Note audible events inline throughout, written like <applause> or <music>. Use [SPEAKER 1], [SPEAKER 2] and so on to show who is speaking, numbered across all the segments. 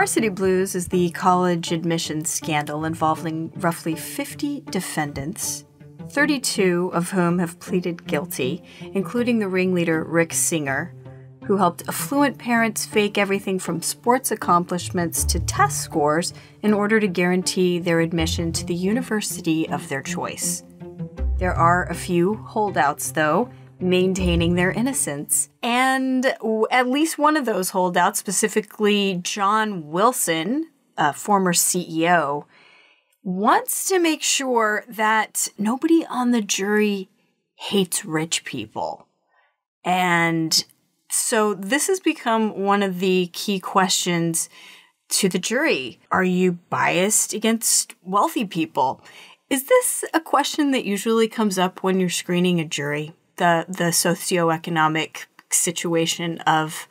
[SPEAKER 1] Varsity Blues is the college admissions scandal involving roughly 50 defendants, 32 of whom have pleaded guilty, including the ringleader Rick Singer, who helped affluent parents fake everything from sports accomplishments to test scores in order to guarantee their admission to the university of their choice. There are a few holdouts, though, maintaining their innocence. And at least one of those holdouts, specifically John Wilson, a former CEO, wants to make sure that nobody on the jury hates rich people. And so this has become one of the key questions to the jury. Are you biased against wealthy people? Is this a question that usually comes up when you're screening a jury? The the socioeconomic situation of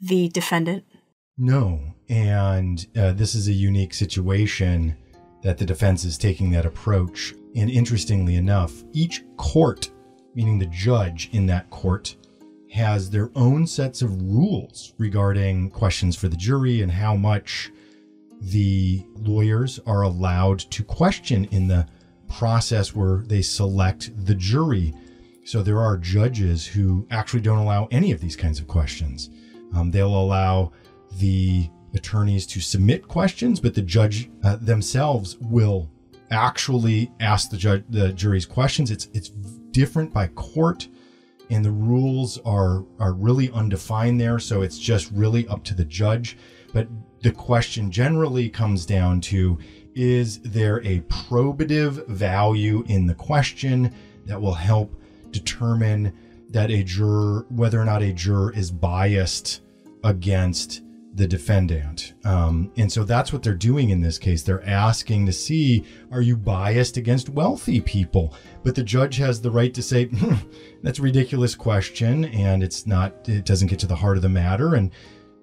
[SPEAKER 1] the defendant?
[SPEAKER 2] No. And uh, this is a unique situation that the defense is taking that approach. And interestingly enough, each court, meaning the judge in that court, has their own sets of rules regarding questions for the jury and how much the lawyers are allowed to question in the process where they select the jury. So there are judges who actually don't allow any of these kinds of questions. Um, they'll allow the attorneys to submit questions, but the judge uh, themselves will actually ask the judge the jury's questions. It's it's different by court and the rules are are really undefined there so it's just really up to the judge but the question generally comes down to is there a probative value in the question that will help determine that a juror whether or not a juror is biased against the defendant. Um, and so that's what they're doing in this case. They're asking to see are you biased against wealthy people? But the judge has the right to say, hmm, that's a ridiculous question. And it's not, it doesn't get to the heart of the matter. And,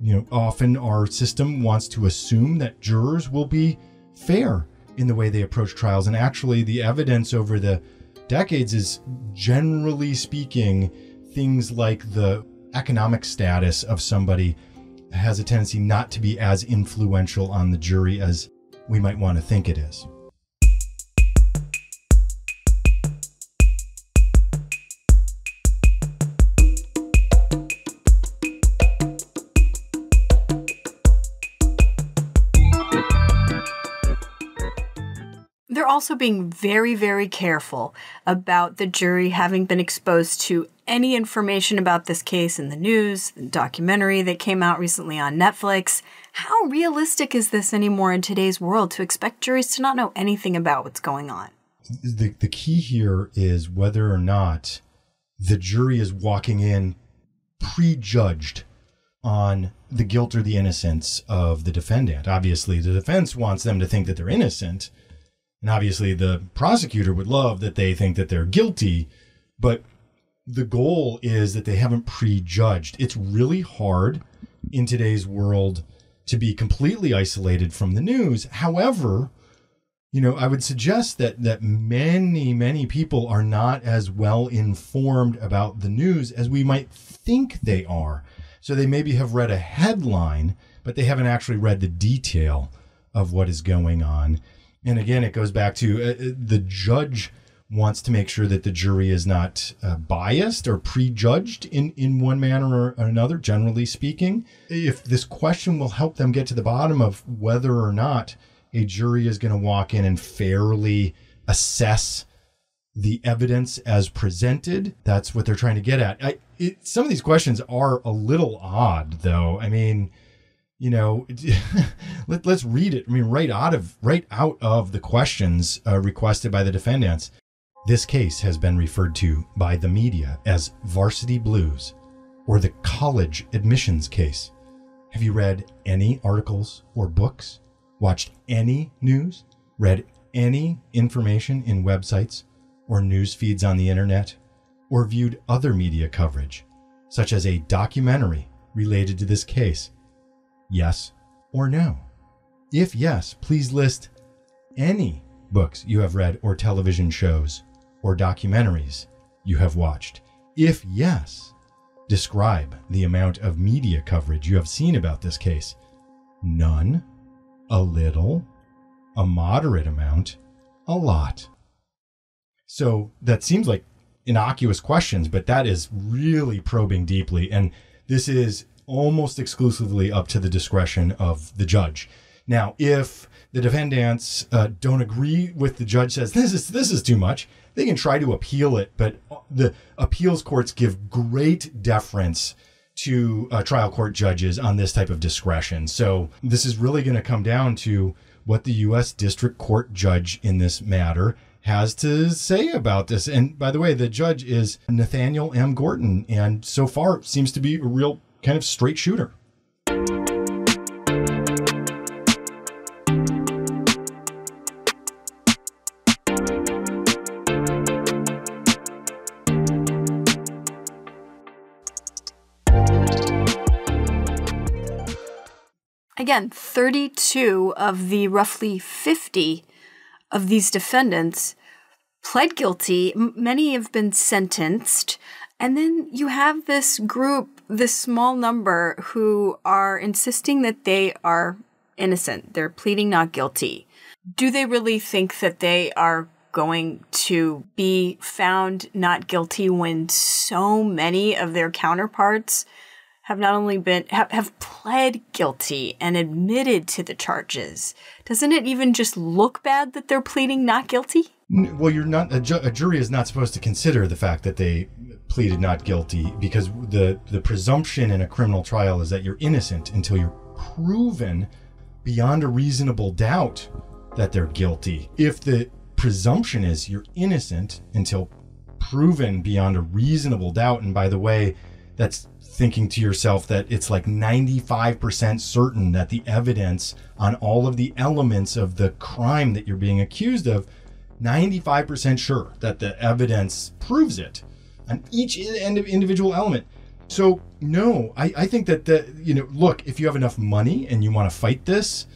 [SPEAKER 2] you know, often our system wants to assume that jurors will be fair in the way they approach trials. And actually, the evidence over the decades is generally speaking things like the economic status of somebody has a tendency not to be as influential on the jury as we might want to think it is.
[SPEAKER 1] Also being very, very careful about the jury having been exposed to any information about this case in the news, the documentary that came out recently on Netflix. How realistic is this anymore in today's world to expect juries to not know anything about what's going on?
[SPEAKER 2] The, the key here is whether or not the jury is walking in prejudged on the guilt or the innocence of the defendant. Obviously, the defense wants them to think that they're innocent and obviously, the prosecutor would love that they think that they're guilty, but the goal is that they haven't prejudged. It's really hard in today's world to be completely isolated from the news. However, you know, I would suggest that that many many people are not as well informed about the news as we might think they are. So they maybe have read a headline, but they haven't actually read the detail of what is going on. And again, it goes back to uh, uh, the judge wants to make sure that the jury is not uh, biased or prejudged in, in one manner or another, generally speaking. If this question will help them get to the bottom of whether or not a jury is going to walk in and fairly assess the evidence as presented, that's what they're trying to get at. I, it, some of these questions are a little odd, though. I mean, you know, <laughs> let, us read it. I mean, right out of right out of the questions uh, requested by the defendants. This case has been referred to by the media as Varsity Blues or the college admissions case. Have you read any articles or books? Watched any news? Read any information in websites or news feeds on the internet? Or viewed other media coverage, such as a documentary related to this case? Yes or no? If yes, please list any books you have read or television shows or documentaries you have watched. If yes, describe the amount of media coverage you have seen about this case. none, a little, a moderate amount, a lot. So that seems like innocuous questions, but that is really probing deeply. And this is almost exclusively up to the discretion of the judge. Now, if the defendants uh, don't agree with the judge says this is this is too much, they can try to appeal it, but the appeals courts give great deference to uh, trial court judges on this type of discretion. So this is really going to come down to what the U.S. District Court judge in this matter has to say about this. And by the way, the judge is Nathaniel M. Gorton, and so far it seems to be a real kind of straight shooter.
[SPEAKER 1] Again, 32 of the roughly 50 of these defendants pled guilty. Many have been sentenced. And then you have this group, this small number, who are insisting that they are innocent. They're pleading not guilty. Do they really think that they are going to be found not guilty when so many of their counterparts have not only been have, have pled guilty and admitted to the charges doesn't it even just look bad that they're pleading not guilty
[SPEAKER 2] well you're not a, ju- a, jury is not supposed to consider the fact that they pleaded not guilty because the the presumption in a criminal trial is that you're innocent until you're proven beyond a reasonable doubt that they're guilty. If the presumption is you're innocent until proven beyond a reasonable doubt and by the way that's thinking to yourself that it's like 95% certain that the evidence on all of the elements of the crime that you're being accused of 95% sure that the evidence proves it on each individual element so no I, I think that the you know look if you have enough money and you want to fight this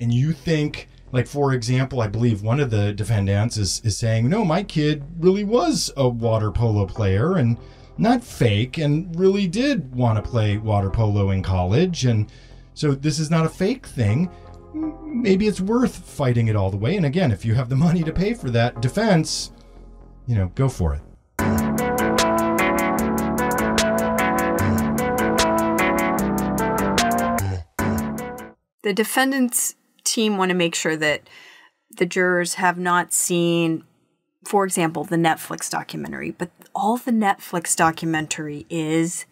[SPEAKER 2] and you think like for example i believe one of the defendants is, is saying no my kid really was a water polo player and not fake and really did want to play water polo in college. And so this is not a fake thing. Maybe it's worth fighting it all the way. And again, if you have the money to pay for that defense, you know, go for it.
[SPEAKER 1] The defendants team want to make sure that the jurors have not seen for example, the Netflix documentary, but all the Netflix documentary is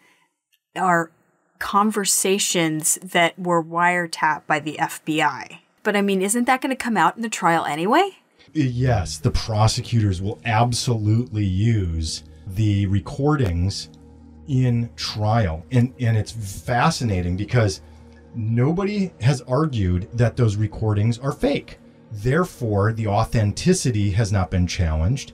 [SPEAKER 1] are conversations that were wiretapped by the FBI. But I mean, isn't that going to come out in the trial anyway?
[SPEAKER 2] Yes, the prosecutors will absolutely use the recordings in trial. And and it's fascinating because nobody has argued that those recordings are fake. Therefore, the authenticity has not been challenged.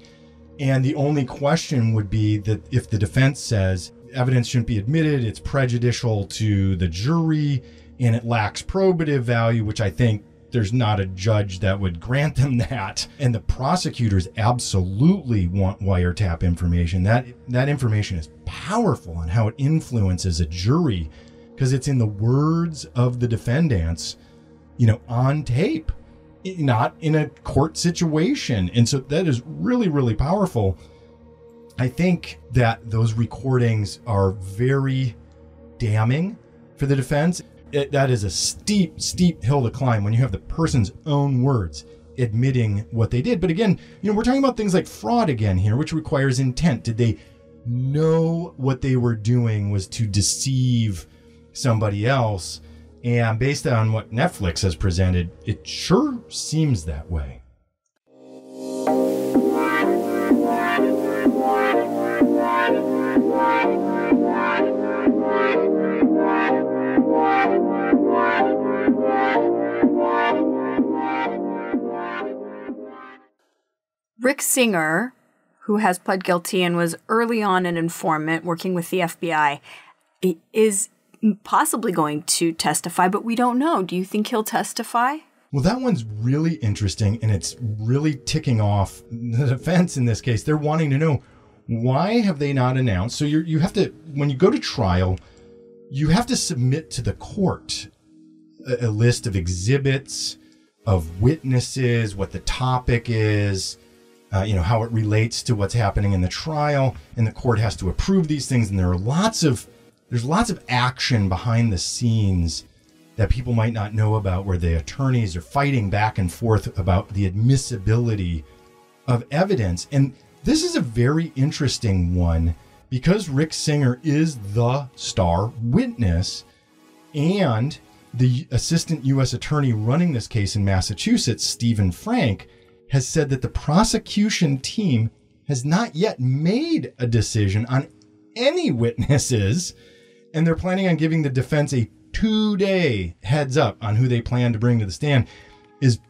[SPEAKER 2] And the only question would be that if the defense says evidence shouldn't be admitted, it's prejudicial to the jury, and it lacks probative value, which I think there's not a judge that would grant them that. And the prosecutors absolutely want wiretap information. That that information is powerful on how it influences a jury because it's in the words of the defendants, you know, on tape not in a court situation. And so that is really, really powerful. I think that those recordings are very damning for the defense. It, that is a steep, steep hill to climb when you have the person's own words admitting what they did. But again, you know, we're talking about things like fraud again here, which requires intent. Did they know what they were doing was to deceive somebody else? And based on what Netflix has presented, it sure seems that way.
[SPEAKER 1] Rick Singer, who has pled guilty and was early on an informant working with the FBI, is possibly going to testify, but we don't know. Do you think he'll testify?
[SPEAKER 2] Well, that one's really interesting and it's really ticking off the defense in this case. They're wanting to know why have they not announced? So you you have to when you go to trial, you have to submit to the court a, a list of exhibits, of witnesses, what the topic is, uh, you know, how it relates to what's happening in the trial, and the court has to approve these things. And there are lots of there's lots of action behind the scenes that people might not know about, where the attorneys are fighting back and forth about the admissibility of evidence. And this is a very interesting one because Rick Singer is the star witness and the assistant U.S. attorney running this case in Massachusetts, Stephen Frank, has said that the prosecution team has not yet made a decision on any witnesses, and they're planning on giving the defense a two day heads up on who they plan to bring to the stand, is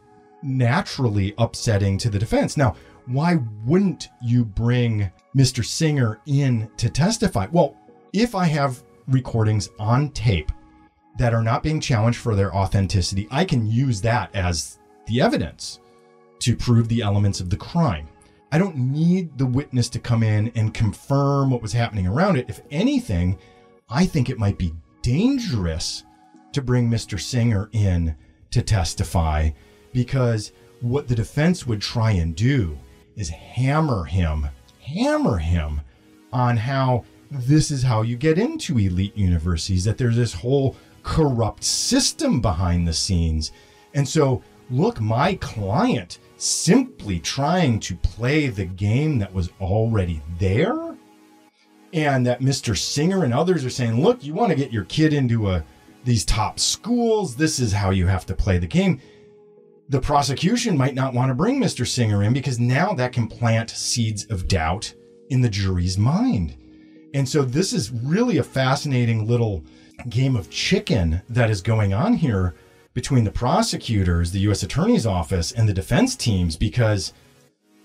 [SPEAKER 2] naturally upsetting to the defense. Now, why wouldn't you bring Mr. Singer in to testify? Well, if I have recordings on tape that are not being challenged for their authenticity, I can use that as the evidence to prove the elements of the crime. I don't need the witness to come in and confirm what was happening around it. If anything, I think it might be dangerous to bring Mr. Singer in to testify because what the defense would try and do is hammer him, hammer him on how this is how you get into elite universities, that there's this whole corrupt system behind the scenes. And so, look, my client simply trying to play the game that was already there. And that Mr. Singer and others are saying, look, you want to get your kid into a these top schools. This is how you have to play the game the prosecution might not want to bring Mr. Singer in because now that can plant seeds of doubt in the jury's mind. And so this is really a fascinating little game of chicken that is going on here between the prosecutors, the U.S. Attorney's Office, and the defense teams because,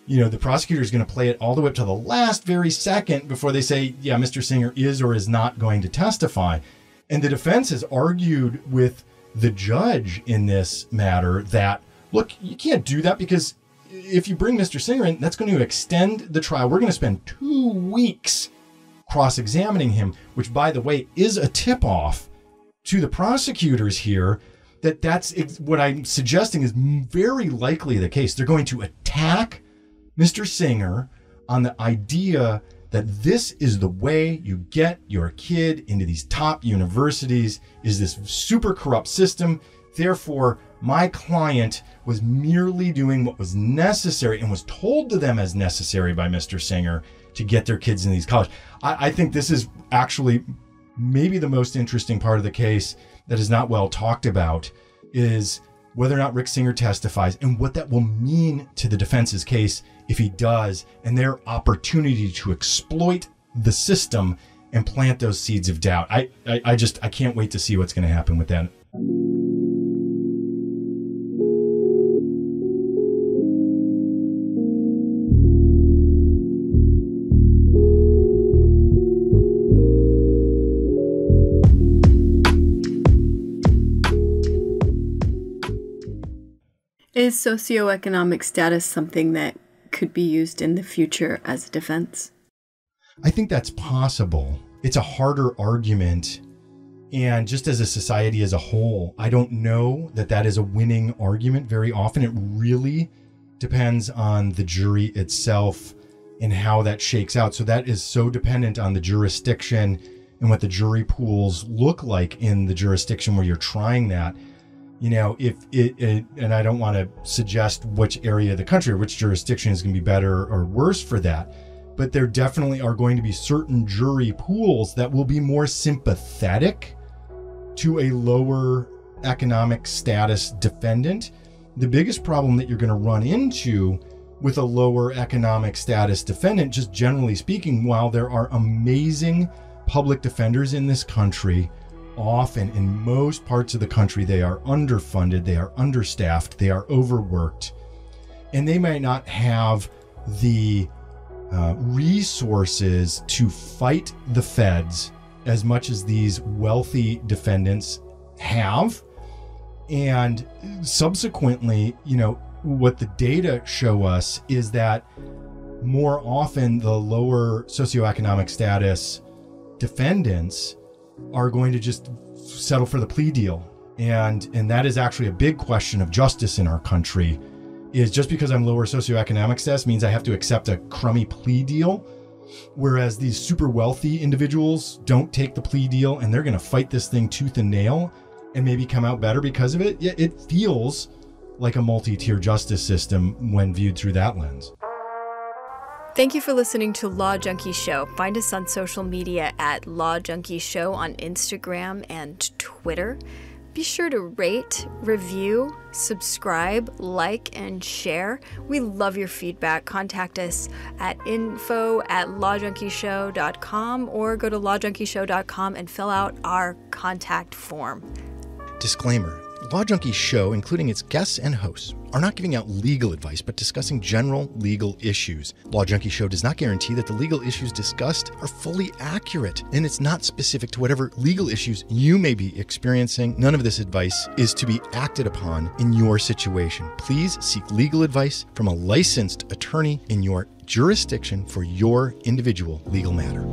[SPEAKER 2] you know, the prosecutor is going to play it all the way up to the last very second before they say, yeah, Mr. Singer is or is not going to testify. And the defense has argued with the judge in this matter that look, you can't do that because if you bring Mr. Singer in, that's going to extend the trial. We're going to spend two weeks cross examining him, which, by the way, is a tip off to the prosecutors here that that's what I'm suggesting is very likely the case. They're going to attack Mr. Singer on the idea that this is the way you get your kid into these top universities is this super corrupt system. Therefore, my client was merely doing what was necessary and was told to them as necessary by Mr. Singer to get their kids in these colleges. I, I think this is actually maybe the most interesting part of the case that is not well talked about is whether or not Rick Singer testifies and what that will mean to the defense's case if he does and their opportunity to exploit the system and plant those seeds of doubt. I, I, I just I can't wait to see what's going to happen with that.
[SPEAKER 1] Is socioeconomic status something that could be used in the future as a defense?
[SPEAKER 2] I think that's possible. It's a harder argument. And just as a society as a whole, I don't know that that is a winning argument very often. It really depends on the jury itself and how that shakes out. So that is so dependent on the jurisdiction and what the jury pools look like in the jurisdiction where you're trying that you know, if it, it and I don't want to suggest which area of the country or which jurisdiction is going to be better or worse for that, but there definitely are going to be certain jury pools that will be more sympathetic to a lower economic status defendant. The biggest problem that you're going to run into with a lower economic status defendant, just generally speaking, while there are amazing public defenders in this country often in most parts of the country they are underfunded, they are understaffed, they are overworked, and they might not have the uh, resources to fight the feds as much as these wealthy defendants have. And subsequently, you know, what the data show us is that more often the lower socioeconomic status defendants are going to just settle for the plea deal And and that is actually a big question of justice in our country. Is just because I'm lower socioeconomic status means I have to accept a crummy plea deal. Whereas these super wealthy individuals don't take the plea deal and they're going to fight this thing tooth and nail and maybe come out better because of it. It feels like a multi tier justice system when viewed through that lens.
[SPEAKER 1] Thank you for listening to Law Junkie Show. Find us on social media at Law Junkie Show on Instagram and Twitter. Be sure to rate, review, subscribe, like, and share. We love your feedback. Contact us at info at lawjunkieshow.com or go to lawjunkieshow.com and fill out our contact form.
[SPEAKER 2] Disclaimer Law Junkies show, including its guests and hosts, are not giving out legal advice but discussing general legal issues. Law Junkie show does not guarantee that the legal issues discussed are fully accurate, and it's not specific to whatever legal issues you may be experiencing. None of this advice is to be acted upon in your situation. Please seek legal advice from a licensed attorney in your jurisdiction for your individual legal matter.